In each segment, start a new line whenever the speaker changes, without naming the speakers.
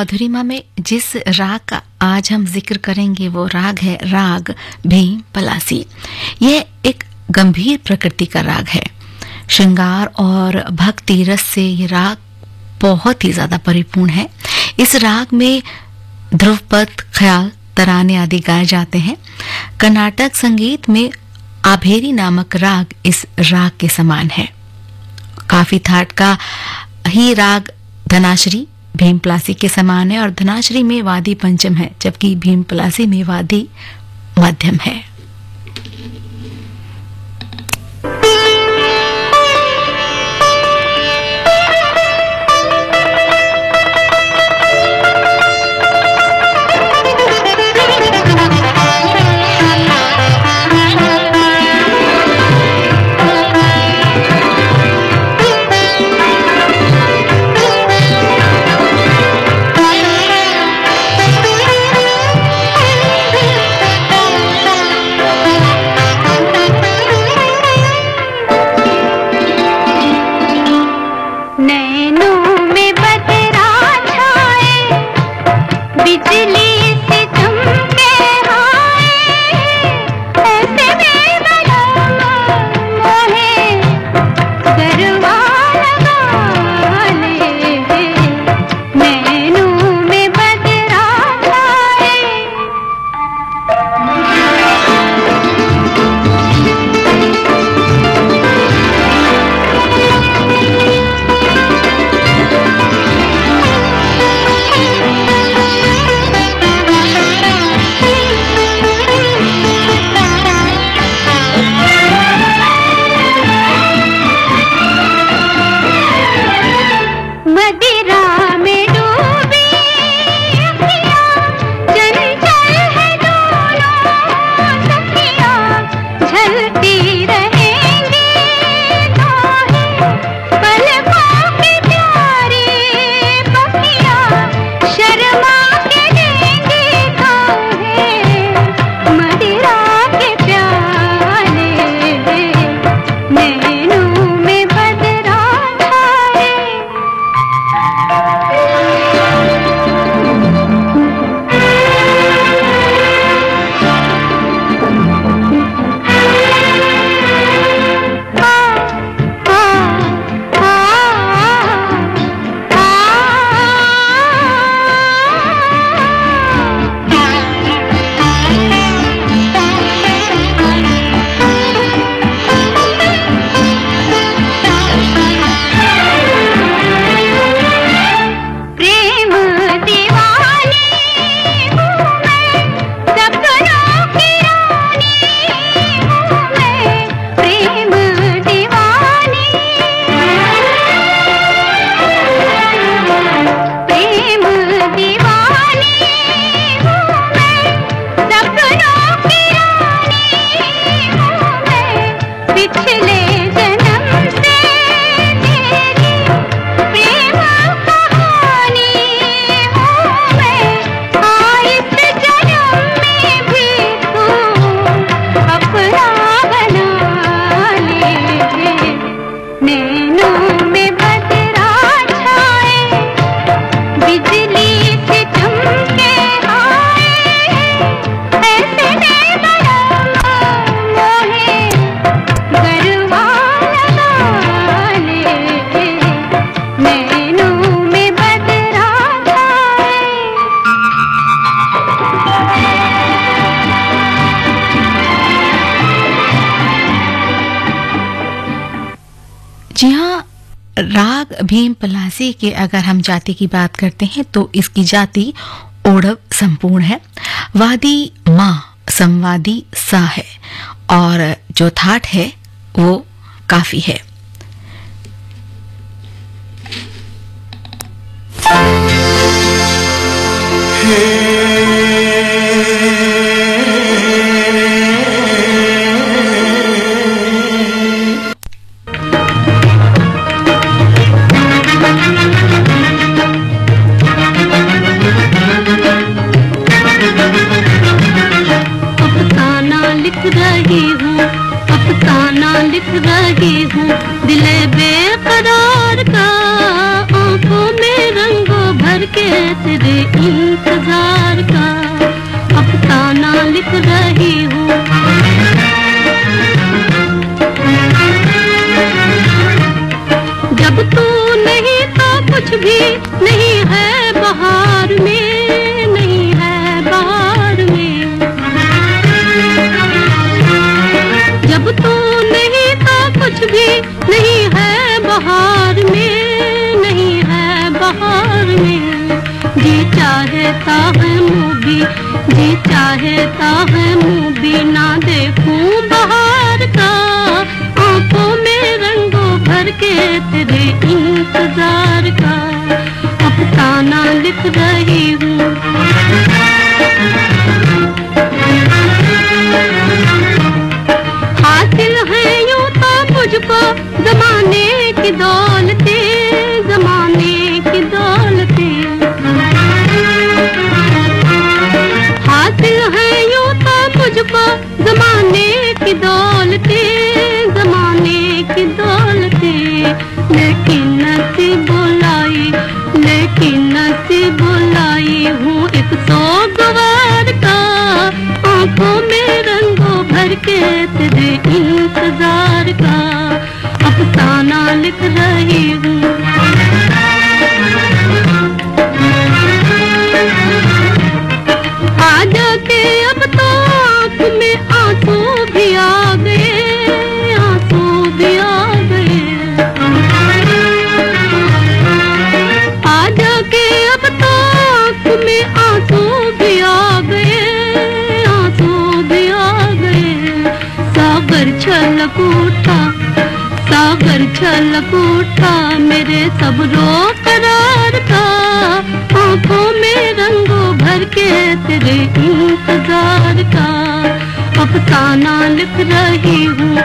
मधुरिमा में जिस राग का आज हम ज़िक्र करेंगे, वो राग है राग भीम पलासी। यह एक गंभीर प्रकृति का राग है। श्रृंगार और भक्ति रस से ये राग बहुत ही ज़्यादा परिपूर्ण है। इस राग में ध्रुवपद, ख्याल, तराने आदि गाए जाते हैं। कर्नाटक संगीत में आभेरी नामक राग इस राग के समान है। काफ़ी थाट का ही राग धनाश्री भीमपलासी के समान है और धनाश्री में वादी पंचम है, जबकि भीम प्लासी में वादी मध्यम है। कि के अगर हम जाति की बात करते हैं तो इसकी जाति ओढ़व संपूर्ण है। वादी माँ
संवादी सा है। और जो थाट है, वो काफ़ी है।
नहीं है बहार में, नहीं है बहार में। जी चाहता है भी जी चाहता है भी ना देखूँ बहार का। आँखों में रंगों भर के तेरे इंतज़ार का। अफसाना लिख रही हूँ। जमाने की दौलते, जमाने की दौलते। हासिल है यूँ तो मुझको जमाने की दौलते, जमाने की दौलते। लेकिन नसीब बुलाई, लेकिन नसीब बुलाई हूँ एक सोगवार का। आँखों में रंगों भर के तेरे इंतज़ार का। अफसाना लिख रही हूँ। छलक उठा मेरे सब रो करार का आँखों में रंगों भर के तेरे इंतज़ार का अफसाना लिख रही हूँ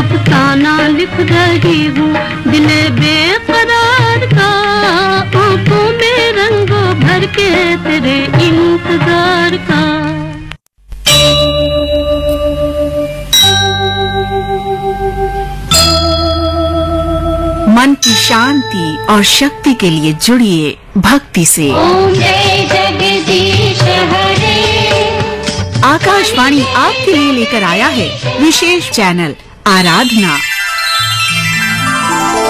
अफसाना लिख रही हूँ, दिले बेकरार
और शक्ति के लिए जुड़िए भक्ति से। आकाशवाणी आपके लिए लेकर आया है विशेष चैनल आराधना।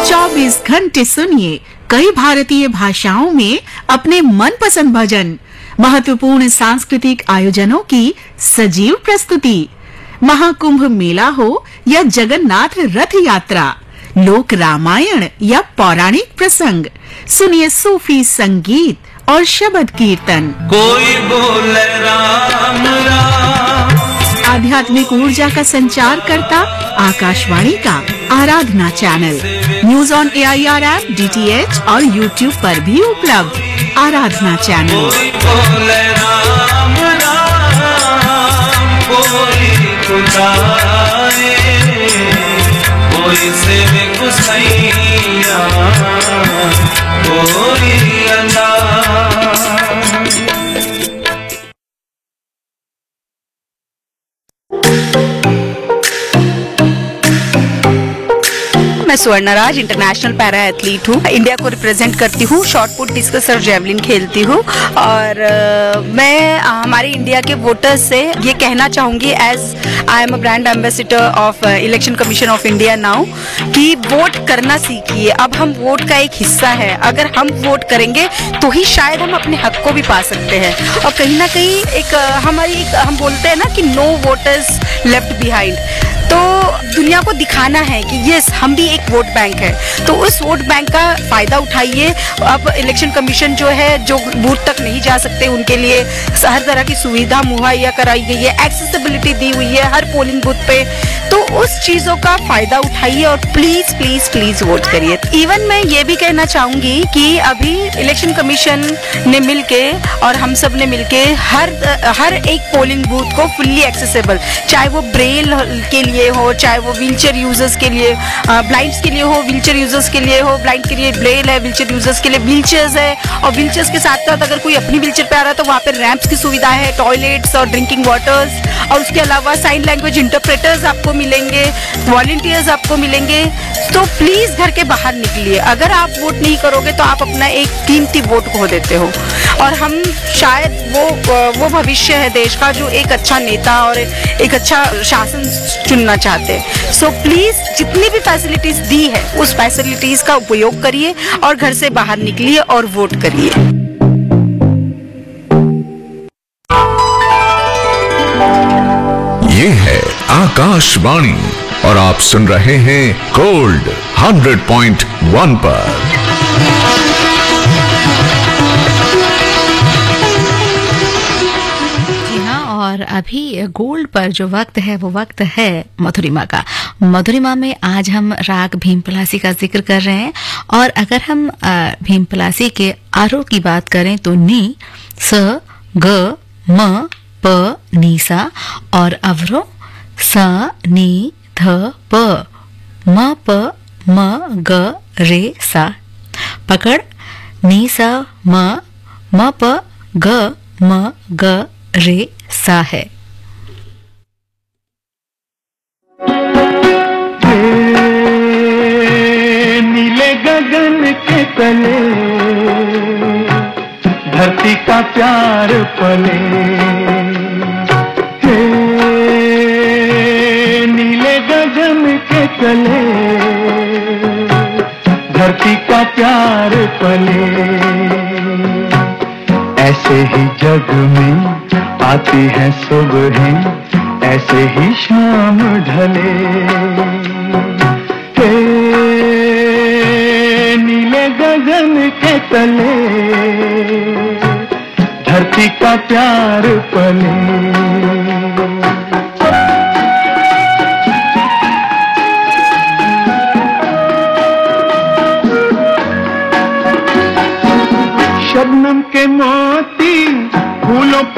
24 घंटे सुनिए कई भारतीय भाषाओं में अपने मनपसंद भजन महत्वपूर्ण सांस्कृतिक आयोजनों की सजीव प्रस्तुति महाकुंभ मेला हो या जगन्नाथ रथ यात्रा। लोक रामायण या पौराणिक प्रसंग। सुनिए सूफी संगीत और शबद कीर्तन।
कोई बोले राम राम।
आध्यात्मिक ऊर्जा का संचार करता आकाशवाणी का Aradhana channel. News on A I R app D T H और यूट्यूब पर भी उपलब्ध। आराधना चैनल।
कोई बोले राम राम। कोई कोई से भी कुछ नहीं कोई
मैं Swarna Raj international para athlete हूँ। इंडिया को रिप्रेजेंट करती हूँ शॉर्ट पुट डिस्कस और जेवलिन खेलती हूँ। और मैं हमारे इंडिया के वोटर्स से ये कहना चाहूँगी as I am a brand ambassador of Election Commission of India now कि वोट करना सीखिए। अब हम वोट का एक हिस्सा है। अगर हम वोट करेंगे तो ही शायद हम अपने हक को भी पा सकते हैं। और कहीं ना कहीं एक हमारी एक, हम बोलते हैं ना कि नो वोटर्स लेफ़्ट बिहाइंड तो दुनिया को दिखाना है कि यस हम भी एक वोट बैंक है। तो उस वोट बैंक का फ़ायदा उठाइए। अब इलेक्शन कमीशन जो है, जो बूथ तक नहीं जा सकते उनके लिए, हर तरह की सुविधा मुहैया कराई गई है एक्सेसिबिलिटी दी हुई है हर पोलिंग बूथ पे। तो उस चीज़ों का फ़ायदा उठाइए और प्लीज़ प्लीज़ प्लीज़ वोट करिए। इवन मैं ये भी कहना चाहूँगी कि अभी इलेक्शन कमीशन ने मिलके और हम सबने मिलके हर हर एक पोलिंग बूथ को फुल्ली एक्सेसिबल चाहे वो ब्रेल के लिए हो, चाहे वो व्हीलचेयर यूज़र्स के लिए ब्लाइंड्स के लिए हो व्हीलचेयर यूज़र्स के लिए हो ब्लाइंड के लिए ब्रेल है व्हीलचेयर यूज़र्स के लिए व्हीलचेयर्स है, और व्हीलचेयर्स के साथ साथ अगर कोई अपनी व्हीलचेयर पे आ रहा है तो वहाँ पर रैंप्स की सुविधा है टॉयलेट्स और ड्रिंकिंग वाटर्स और उसके अलावा साइन लैंग्वेज इंटरप्रेटर्स आपको मिलेंगे वॉल्टियर्स आपको मिलेंगे तो प्लीज़ घर के बाहर निकलिए। अगर आप वोट नहीं करोगे तो आप अपना एक कीमती वोट खो देते हो। और हम शायद वो वो भविष्य है देश का, जो एक अच्छा नेता और एक अच्छा शासन चुनना चाहते हैं। सो प्लीज़ जितनी भी फैसिलिटीज़ दी है, उस फैसिलिटीज़ का उपयोग करिए और घर से बाहर निकलिए और वोट करिए।
ये है आकाशवाणी और आप सुन रहे हैं गोल्ड 100.1 पर।
अभी गोल्ड पर जो वक्त है, वो वक्त है मधुरिमा का। मधुरिमा में आज हम राग भीम पलासी का ज़िक्र कर रहे हैं और अगर हम भीम पलासी के आरोह की बात करें तो नी, स, ग, म, प, नी, सा और अवरो, स, नी, ध, प, म प, म, ग, रे, सा। पकड़, नी, सा, म म, प, ग, म, ग, रे सा है।
नीले गगन के तले, धरती का प्यार पले। नीले गगन के तले, धरती का प्यार पले। ऐसे ही जग में आती है सुबह ऐसे ही शाम ढले। हे नीले गगन के तले, धरती का प्यार पले।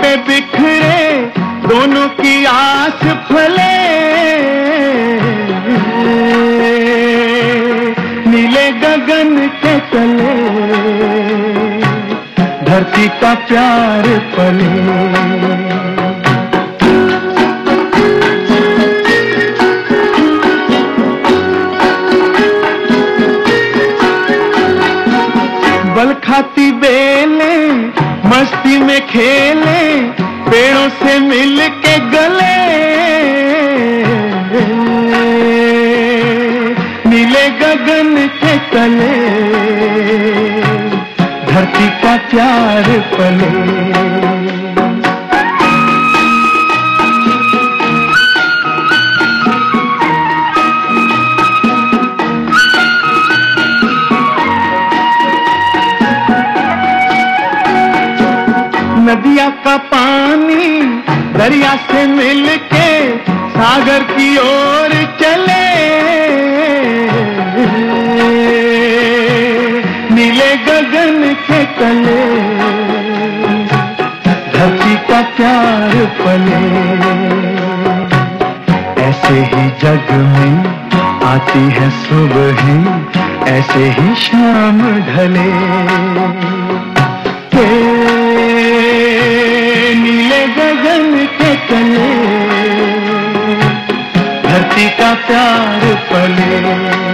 पे बिखरे दोनों की आस फले। नीले गगन के तले धरती का प्यार पले मस्ती में खेले, पेड़ों से मिल के गले। नीले गगन के तले, धरती का प्यार पले। नदिया का पानी दरिया से मिल के सागर की ओर चले। नीले गगन के तले, धरती का प्यार पले। ऐसे ही जग में आती है सुबह, ऐसे ही शाम ढले। के तले धरती का प्यार पले।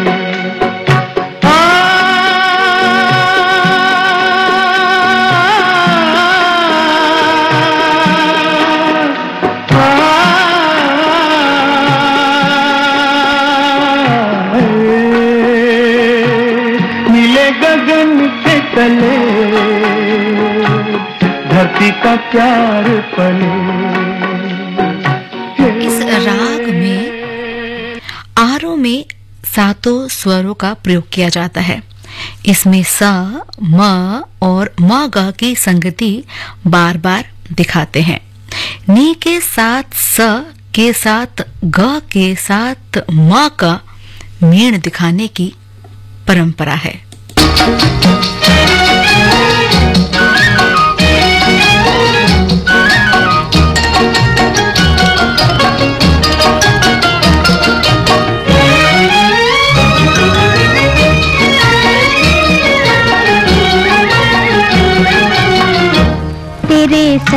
का
प्रयोग किया जाता है। इसमें स, म और म ग की संगति बार बार दिखाते हैं। नी के साथ स के साथ ग के साथ म का मीण दिखाने की परंपरा है।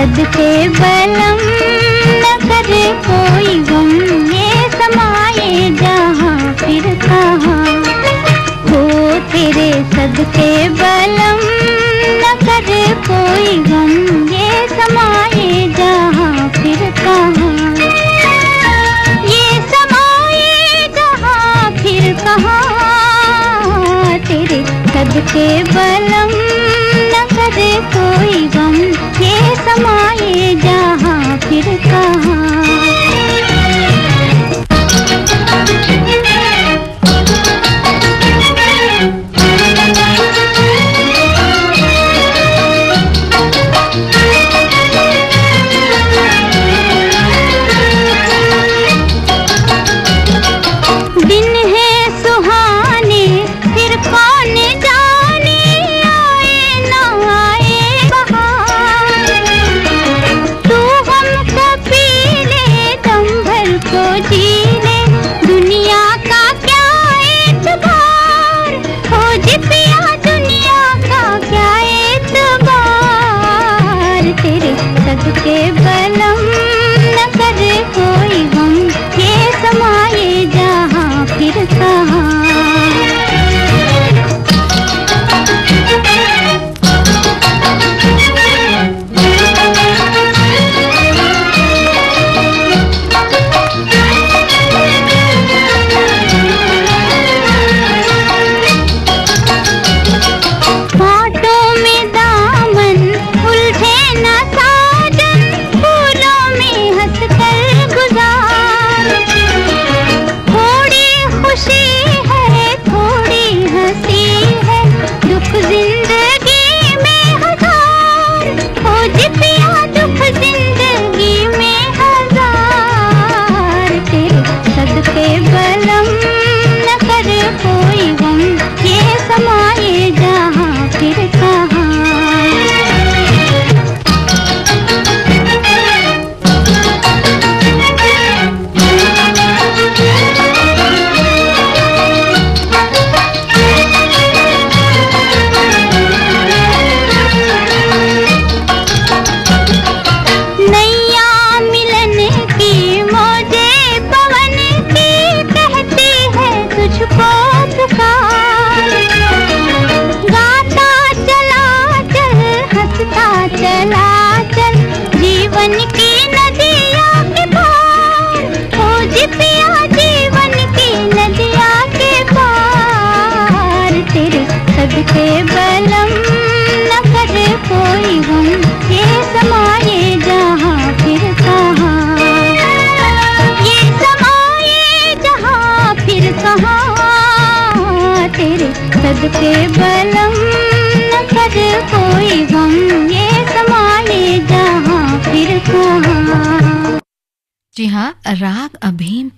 तेरे सदके बलम न करे कोई गम, ये समाए जहाँ फिर कहाँ। हो तेरे सदके बलम न करे कोई गम, ये समाए जहाँ फिर कहाँ। ये समाए जहाँ फिर कहाँ। तेरे सदके बलम न करे कोई समाए जहाँ फिर कहाँ।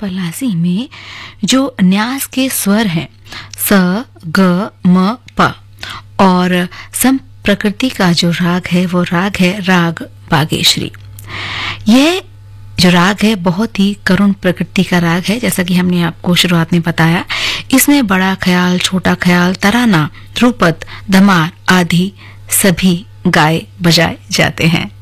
पलासी में जो न्यास के स्वर हैं, स, ग, म, प, और सम प्रकृति का जो राग है, वो राग है राग बागेश्वरी। यह जो राग है, बहुत ही करुण प्रकृति का राग है, जैसा कि हमने आपको शुरुआत में बताया। इसमें बड़ा ख्याल, छोटा ख्याल, तराना, ध्रुपद, धमार आदि सभी गाए बजाए जाते हैं।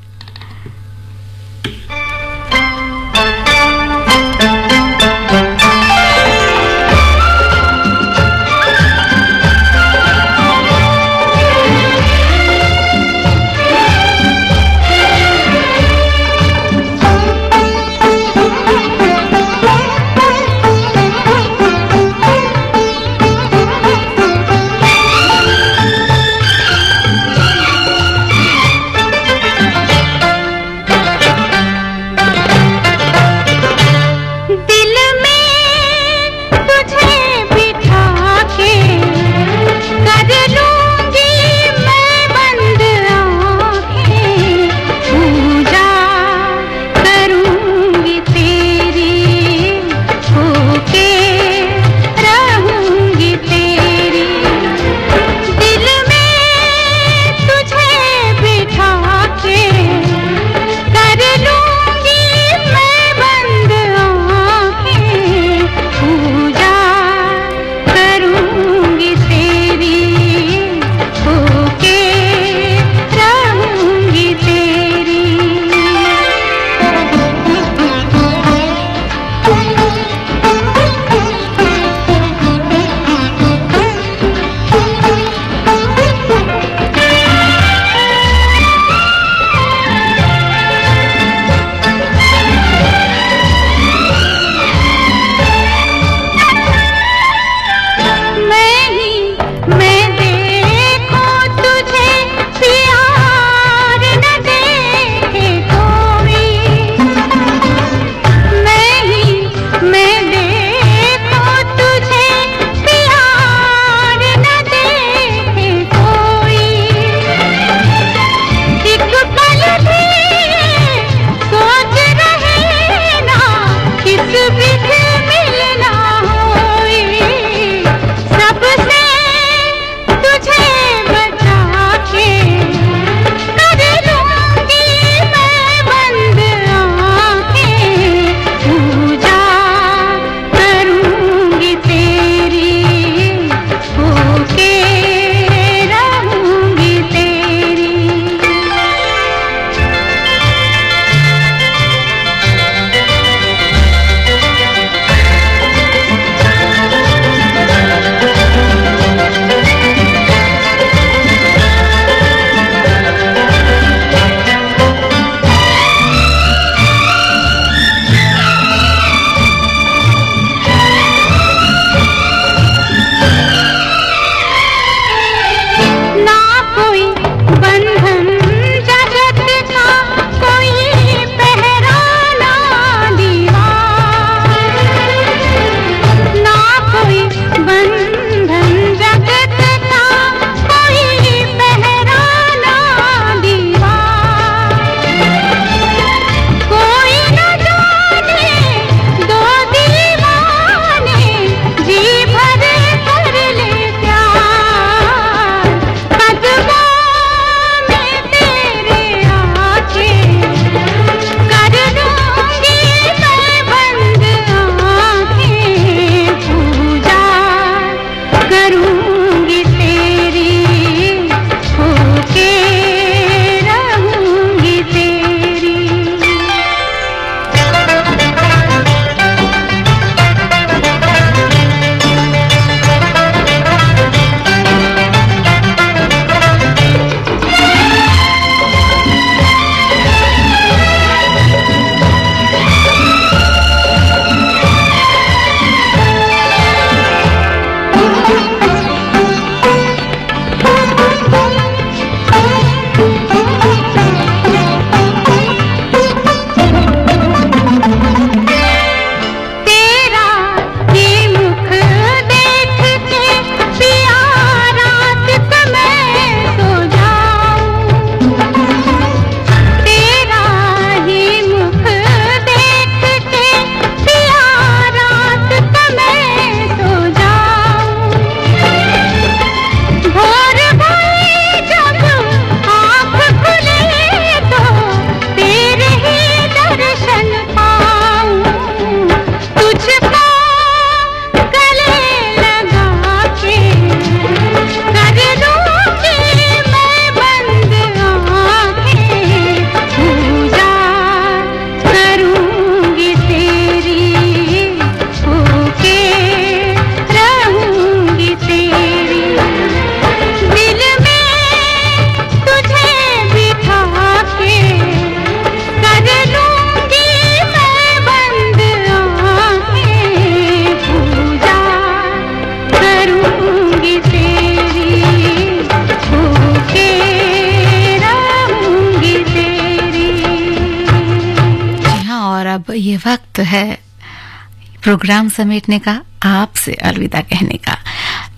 प्रोग्राम समेटने का, आपसे अलविदा कहने का।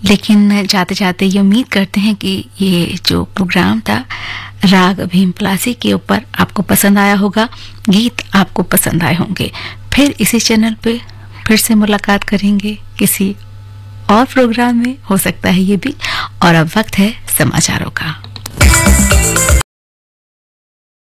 लेकिन जाते जाते ये उम्मीद करते हैं कि ये जो प्रोग्राम था, राग भीम प्लासी के ऊपर आपको पसंद आया होगा, गीत आपको पसंद आए होंगे। फिर इसी चैनल पे फिर से मुलाकात करेंगे, किसी और प्रोग्राम में, हो सकता है ये भी। और अब वक्त है समाचारों का।